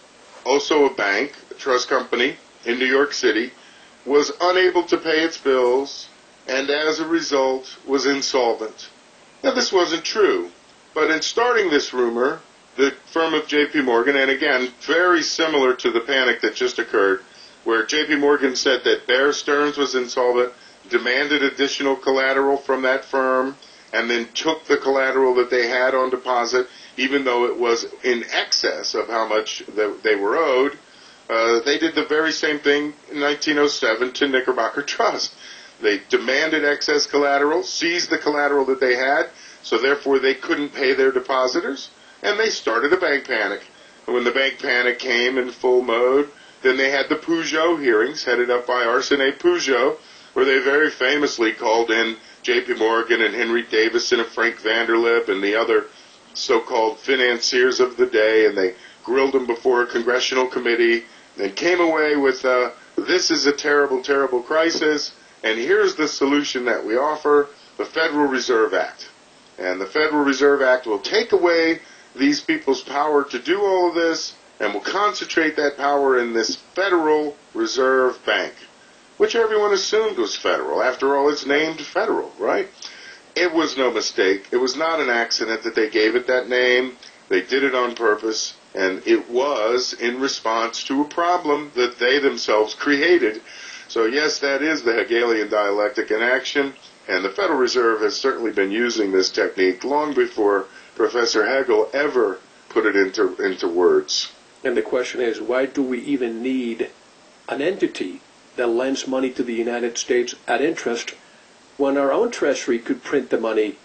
also a bank, a trust company in New York City, was unable to pay its bills and as a result was insolvent. Now this wasn't true, but in starting this rumor, the firm of JP Morgan, and again, very similar to the panic that just occurred, where JP Morgan said that Bear Stearns was insolvent, demanded additional collateral from that firm, and then took the collateral that they had on deposit, even though it was in excess of how much they were owed. Uh, they did the very same thing in 1907 to Knickerbocker Trust. They demanded excess collateral, seized the collateral that they had, so therefore they couldn't pay their depositors, and they started a bank panic. And when the bank panic came in full mode, then they had the Pujo hearings headed up by Arsene Pujo, where they very famously called in J.P. Morgan and Henry Davison and Frank Vanderlip and the other so-called financiers of the day, and they grilled them before a congressional committee, and came away with, uh, this is a terrible, terrible crisis, and here's the solution that we offer, the Federal Reserve Act. And the Federal Reserve Act will take away these people's power to do all of this, and will concentrate that power in this Federal Reserve Bank, which everyone assumed was federal. After all, it's named federal, right? It was no mistake. It was not an accident that they gave it that name. They did it on purpose, and it was in response to a problem that they themselves created. So yes, that is the Hegelian dialectic in action, and the Federal Reserve has certainly been using this technique long before Professor Hegel ever put it into, into words. And the question is, why do we even need an entity that lends money to the United States at interest when our own treasury could print the money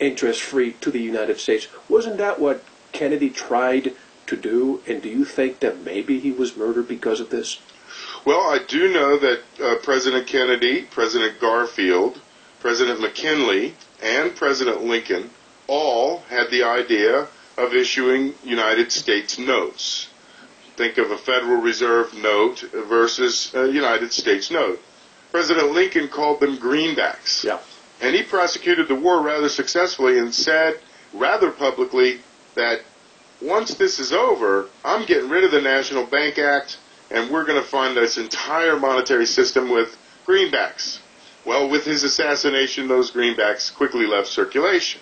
interest free to the United States? Wasn't that what Kennedy tried to do? And do you think that maybe he was murdered because of this? Well, I do know that uh, President Kennedy, President Garfield, President McKinley, and President Lincoln all had the idea of issuing United States notes. Think of a Federal Reserve note versus a United States note. President Lincoln called them greenbacks. Yeah. And he prosecuted the war rather successfully and said rather publicly that once this is over, I'm getting rid of the National Bank Act and we're going to fund this entire monetary system with greenbacks. Well, with his assassination, those greenbacks quickly left circulation.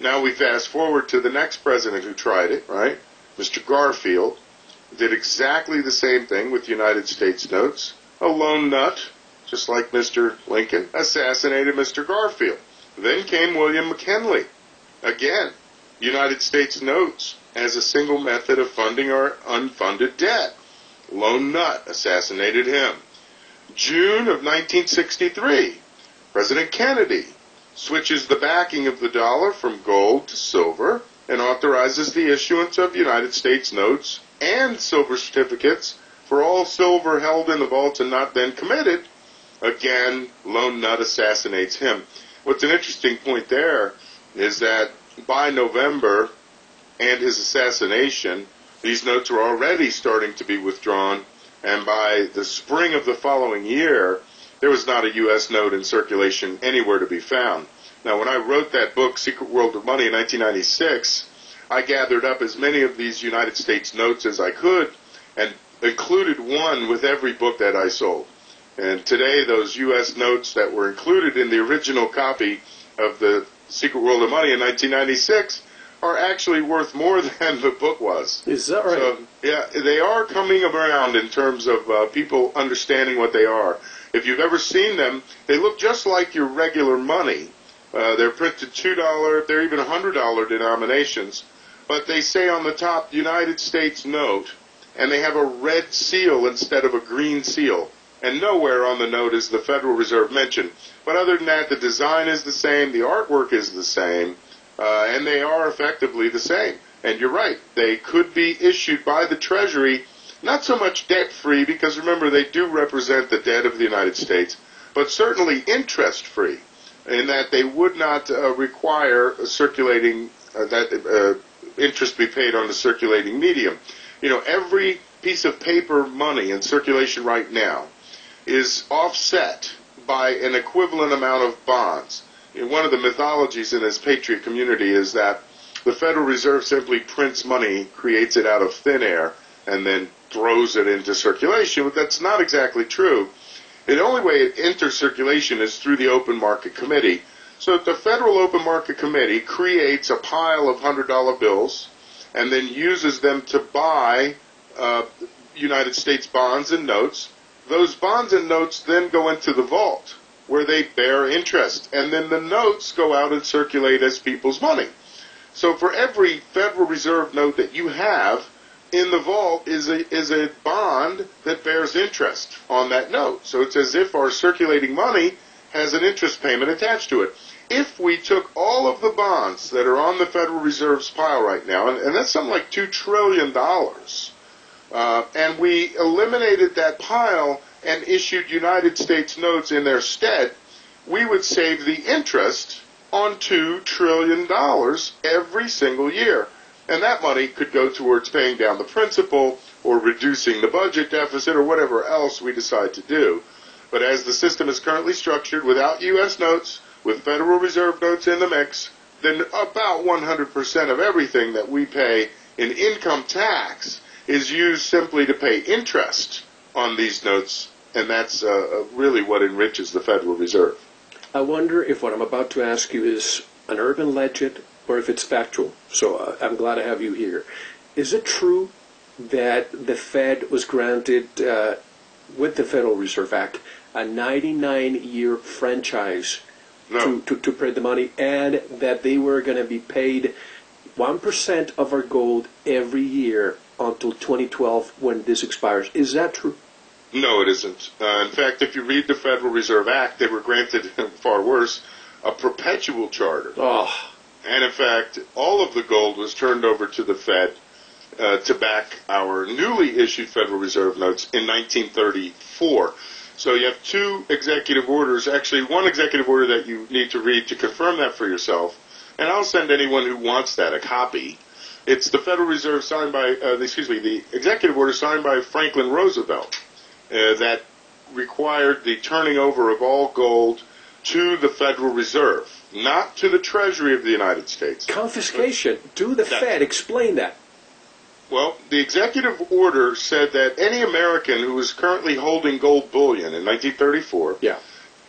Now we fast forward to the next president who tried it, right? Mr. Garfield did exactly the same thing with United States notes. A lone nut, just like Mr. Lincoln, assassinated Mr. Garfield. Then came William McKinley. Again, United States notes as a single method of funding our unfunded debt. Lone Nut assassinated him. June of 1963, President Kennedy switches the backing of the dollar from gold to silver and authorizes the issuance of United States notes and silver certificates for all silver held in the vaults and not then committed. Again, Lone Nut assassinates him. What's an interesting point there is that by November and his assassination, these notes were already starting to be withdrawn, and by the spring of the following year, there was not a U.S. note in circulation anywhere to be found. Now, when I wrote that book, Secret World of Money, in 1996, I gathered up as many of these United States notes as I could and included one with every book that I sold. And today, those U.S. notes that were included in the original copy of the Secret World of Money in 1996 are actually worth more <laughs> than the book was. Is that right? So, yeah, they are coming around in terms of uh, people understanding what they are. If you've ever seen them, they look just like your regular money. Uh, they're printed two dollar, they're even hundred dollar denominations, but they say on the top United States note, and they have a red seal instead of a green seal. And nowhere on the note is the Federal Reserve mentioned. But other than that, the design is the same, the artwork is the same, uh, and they are effectively the same. And you're right, they could be issued by the Treasury, not so much debt free, because remember, they do represent the debt of the United States, but certainly interest free, in that they would not uh, require circulating, uh, that uh, interest be paid on the circulating medium. You know, every piece of paper money in circulation right now is offset by an equivalent amount of bonds. One of the mythologies in this patriot community is that the Federal Reserve simply prints money, creates it out of thin air, and then throws it into circulation. But that's not exactly true. The only way it enters circulation is through the Open Market Committee. So the Federal Open Market Committee creates a pile of $100 bills and then uses them to buy uh, United States bonds and notes those bonds and notes then go into the vault where they bear interest, and then the notes go out and circulate as people's money. So for every Federal Reserve note that you have in the vault is a is a bond that bears interest on that note. So it's as if our circulating money has an interest payment attached to it. If we took all of the bonds that are on the Federal Reserve's pile right now, and, and that's something like two trillion dollars, uh, and we eliminated that pile and issued United States notes in their stead, we would save the interest on $2 trillion every single year. And that money could go towards paying down the principal or reducing the budget deficit or whatever else we decide to do. But as the system is currently structured without U.S. notes, with Federal Reserve notes in the mix, then about 100% of everything that we pay in income tax is used simply to pay interest on these notes, and that's uh, really what enriches the Federal Reserve. I wonder if what I'm about to ask you is an urban legend or if it's factual. So uh, I'm glad to have you here. Is it true that the Fed was granted, uh, with the Federal Reserve Act, a 99 year franchise no. to, to, to print the money and that they were going to be paid 1% of our gold every year until 2012 when this expires. Is that true? No, it isn't. Uh, in fact, if you read the Federal Reserve Act, they were granted, <laughs> far worse, a perpetual charter. Oh. And in fact, all of the gold was turned over to the Fed uh, to back our newly issued Federal Reserve notes in 1934. So you have two executive orders, actually one executive order that you need to read to confirm that for yourself. And I'll send anyone who wants that a copy. It's the Federal Reserve signed by, uh, excuse me, the executive order signed by Franklin Roosevelt Uh, that required the turning over of all gold to the Federal Reserve, not to the Treasury of the United States. Confiscation to the That- Fed. Explain that. Well, the executive order said that any American who was currently holding gold bullion in 1934 Yeah.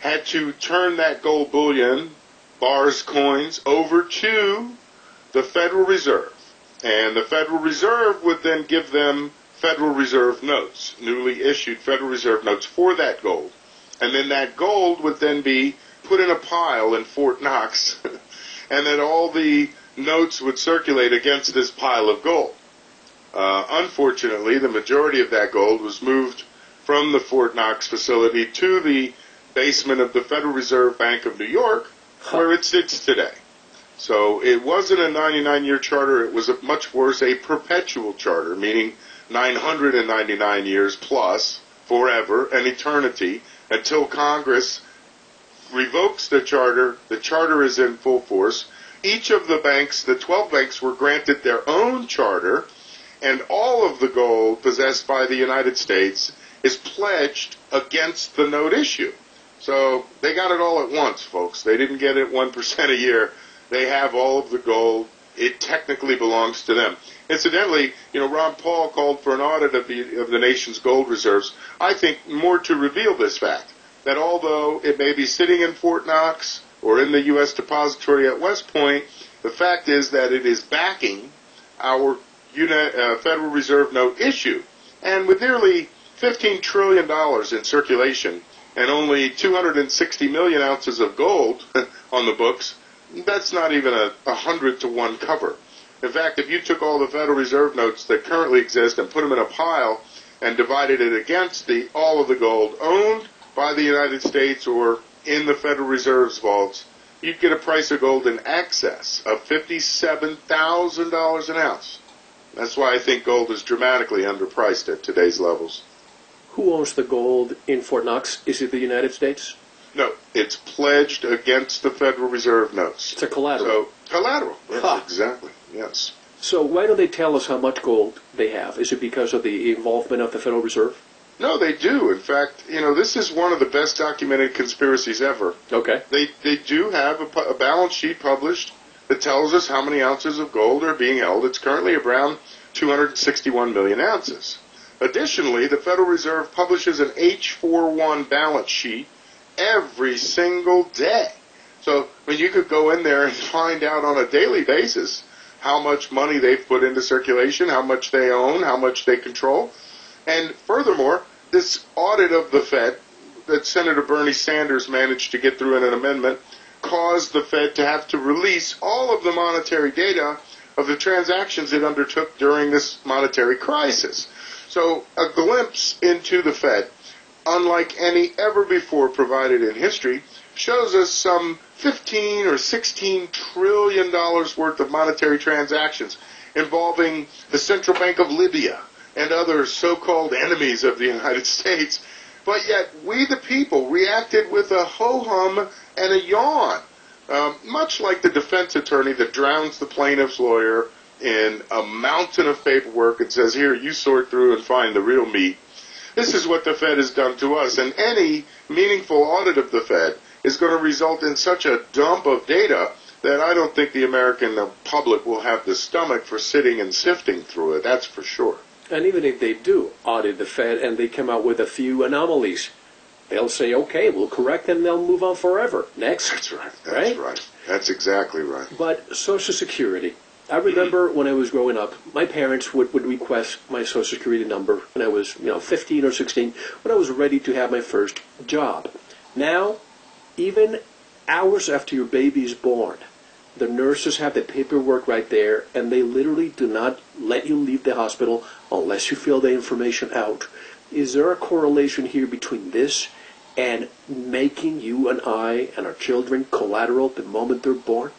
had to turn that gold bullion, bars, coins, over to the Federal Reserve. And the Federal Reserve would then give them Federal Reserve notes, newly issued Federal Reserve notes for that gold. And then that gold would then be put in a pile in Fort Knox, <laughs> and then all the notes would circulate against this pile of gold. Uh, unfortunately, the majority of that gold was moved from the Fort Knox facility to the basement of the Federal Reserve Bank of New York, where it sits today. So it wasn't a 99 year charter, it was a much worse, a perpetual charter, meaning 999 years plus, forever, an eternity, until Congress revokes the charter. The charter is in full force. Each of the banks, the 12 banks, were granted their own charter, and all of the gold possessed by the United States is pledged against the note issue. So they got it all at once, folks. They didn't get it 1% a year. They have all of the gold. It technically belongs to them. Incidentally, you know, Ron Paul called for an audit of the, of the nation's gold reserves, I think more to reveal this fact, that although it may be sitting in Fort Knox or in the U.S. depository at West Point, the fact is that it is backing our uni- uh, Federal Reserve note issue. And with nearly $15 trillion in circulation and only 260 million ounces of gold <laughs> on the books, that's not even a, a hundred to one cover. In fact, if you took all the Federal Reserve notes that currently exist and put them in a pile and divided it against the all of the gold owned by the United States or in the Federal Reserve's vaults, you'd get a price of gold in excess of $57,000 an ounce. That's why I think gold is dramatically underpriced at today's levels. Who owns the gold in Fort Knox? Is it the United States? No, it's pledged against the Federal Reserve notes. It's a collateral. So collateral. Yes, Huh. exactly. Yes. So why don't they tell us how much gold they have? Is it because of the involvement of the Federal Reserve? No, they do. In fact, you know, this is one of the best documented conspiracies ever. Okay. They they do have a, a balance sheet published that tells us how many ounces of gold are being held. It's currently around 261 million ounces. Additionally, the Federal Reserve publishes an H41 balance sheet every single day. So, I mean, you could go in there and <laughs> find out on a daily basis how much money they've put into circulation, how much they own, how much they control. And furthermore, this audit of the Fed that Senator Bernie Sanders managed to get through in an amendment caused the Fed to have to release all of the monetary data of the transactions it undertook during this monetary crisis. So a glimpse into the Fed, unlike any ever before provided in history, shows us some 15 or 16 trillion dollars worth of monetary transactions involving the Central Bank of Libya and other so-called enemies of the <laughs> United States. But yet we the people reacted with a ho-hum and a yawn. Um, much like the defense attorney that drowns the plaintiff's lawyer in a mountain of paperwork and says, here, you sort through and find the real meat. This is what the Fed has done to us. And any meaningful audit of the Fed is going to result in such a dump of data that I don't think the American uh, public will have the stomach for sitting and sifting through it. That's for sure. And even if they do audit the Fed and they come out with a few anomalies, they'll say, okay, we'll correct them, they'll move on forever. Next. That's right. That's Right? right. That's exactly right. But Social Security. I remember when I was growing up, my parents would, would request my Social Security number when I was, you know, 15 or 16, when I was ready to have my first job. Now, even hours after your baby is born, the nurses have the paperwork right there, and they literally do not let you leave the hospital unless you fill the information out. Is there a correlation here between this and making you and I and our children collateral the moment they're born?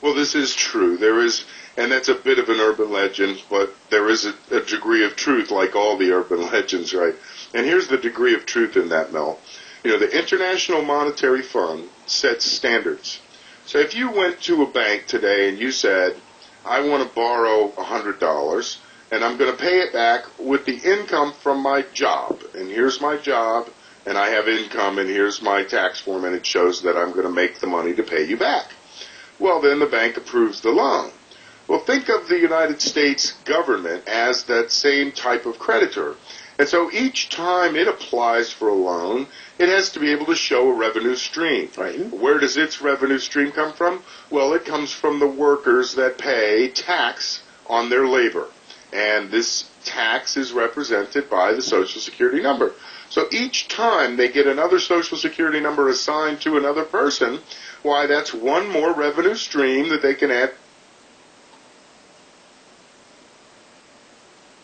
Well, this is true. There is, and that's a bit of an urban legend, but there is a, a degree of truth, like all the urban <laughs> legends, right? And here's the degree of truth in that, Mel. You know, the International Monetary Fund sets standards. So if you went to a bank today and you said, I want to borrow $100 and I'm going to pay it back with the income from my job, and here's my job, and I have income, and here's my tax form, and it shows that I'm going to make the money to pay you back. Well, then the bank approves the loan. Well, think of the United States government as that same type of creditor. And so each time it applies for a loan, it has to be able to show a revenue stream. Right. Where does its revenue stream come from? Well, it comes from the workers that pay tax on their labor. And this tax is represented by the Social Security number. So each time they get another Social Security number assigned to another person, why, that's one more revenue stream that they can add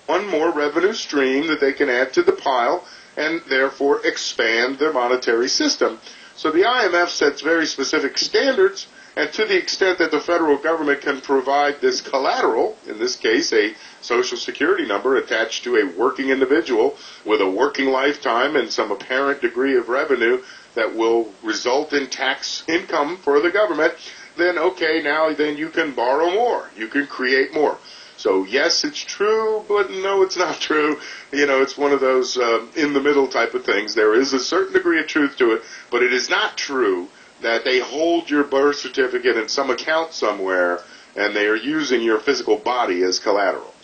one more revenue stream that they can add to the pile and therefore expand their monetary system. So the IMF sets very specific standards, and to the extent that the federal government can provide this collateral, in this case a social security number attached to a working individual with a working lifetime and some apparent degree of revenue that will result in tax income for the government, then okay, now then you can borrow more. You can create more. So yes, it's true, but no, it's not true. You know, it's one of those uh, in the middle type of things. There is a certain degree of truth to it, but it is not true that they hold your birth certificate in some account somewhere and they are using your physical body as collateral.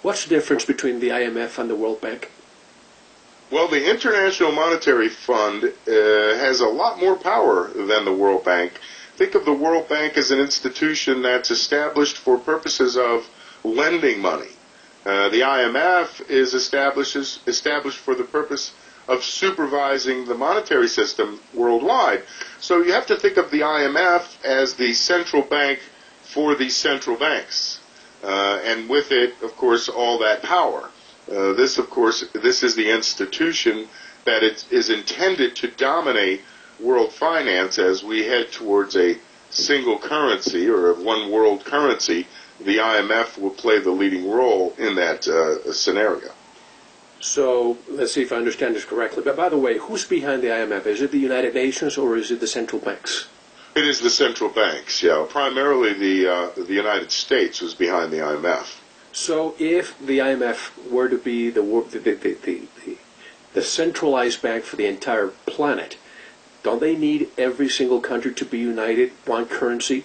What's the difference between the IMF and the World Bank? Well, the International Monetary Fund uh, has a lot more power than the World Bank. Think of the World Bank as an institution that's established for purposes of lending money. Uh, the IMF is established, established for the purpose of supervising the monetary system worldwide. So you have to think of the IMF as the central bank for the central banks. Uh, and with it, of course, all that power. Uh, this, of course, this is the institution that it is intended to dominate world finance as we head towards a single currency or one world currency the IMF will play the leading role in that uh, scenario. So let's see if I understand this correctly. But by the way, who's behind the IMF? Is it the United Nations or is it the central banks? It is the central banks, yeah. Primarily the uh, the United States was behind the IMF. So if the IMF were to be the the, the, the, the, the centralized bank for the entire planet, don't they need every single country to be united, one currency?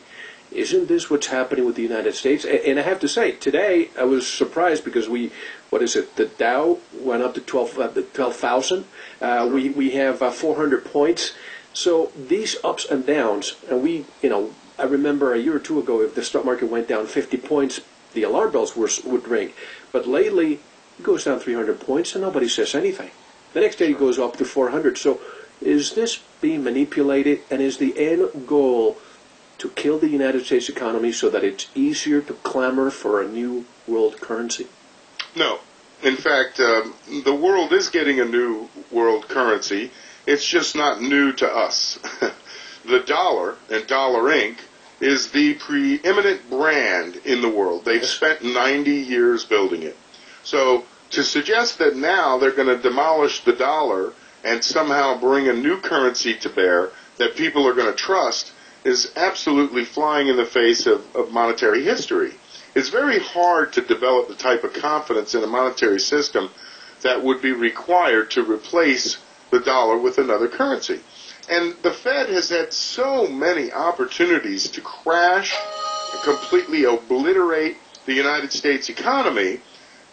Isn't this what's happening with the United States? And I have to say, today I was surprised because we, what is it? The Dow went up to 12, uh, 12,000. Uh, we we have uh, 400 points. So these ups and downs, and we, you know, I remember a year or two ago, if the stock market went down 50 points, the alarm bells were, would ring. But lately, it goes down 300 points and nobody says anything. The next day it goes up to 400. So is this being manipulated, and is the end goal? To kill the United States economy so that it's easier to clamor for a new world currency? No. In fact, um, the world is getting a new world currency. It's just not new to us. <laughs> the dollar and Dollar Inc. is the preeminent brand in the world. They've spent 90 years building it. So to suggest that now they're going to demolish the dollar and somehow bring a new currency to bear that people are going to trust is absolutely flying in the face of, of monetary history. It's very hard to develop the type of confidence in a monetary system that would be required to replace the dollar with another currency. And the Fed has had so many opportunities to crash and completely obliterate the United States economy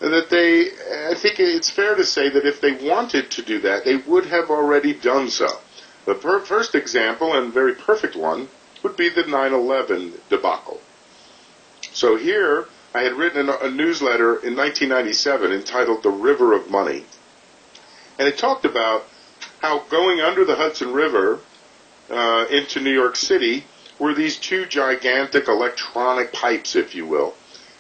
that they, I think it's fair to say that if they wanted to do that, they would have already done so. The per- first example, and very perfect one, would be the 9/11 debacle. So here, I had written a newsletter in 1997 entitled "The River of Money," and it talked about how going under the Hudson River uh, into New York City were these two gigantic electronic pipes, if you will,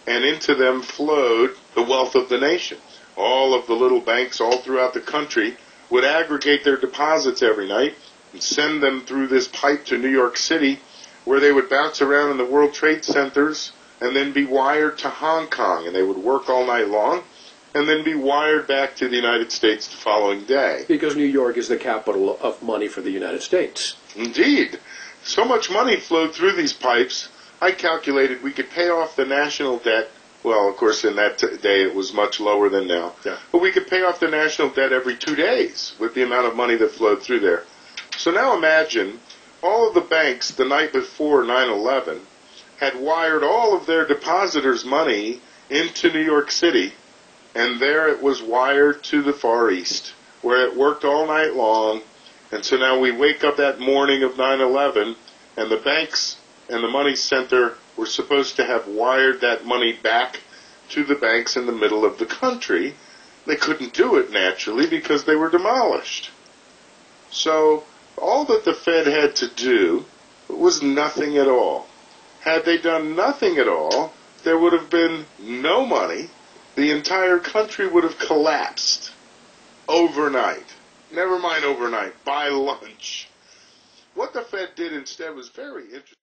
and into them flowed the wealth of the nation. All of the little banks all throughout the country would aggregate their deposits every night and send them through this pipe to New York City where they would bounce around in the World Trade Centers and then be wired to Hong Kong, and they would work all night long, and then be wired back to the United States the following day. Because New York is the capital of money for the United States. Indeed. So much money flowed through these pipes, I calculated we could pay off the national debt. Well, of course, in that t- day it was much lower than now. Yeah. But we could pay off the national debt every two days with the amount of money that flowed through there. So now imagine all of the banks the night before 9/11 had wired all of their depositors' money into New York City, and there it was wired to the Far East, where it worked all night long. And so now we wake up that morning of 9/11, and the banks and the money center were supposed to have wired that money back to the banks in the middle of the country. They couldn't do it naturally because they were demolished. So all that the Fed had to do was nothing at all. Had they done nothing at all, there would have been no money. The entire country would have collapsed overnight. Never mind overnight, by lunch. What the Fed did instead was very interesting.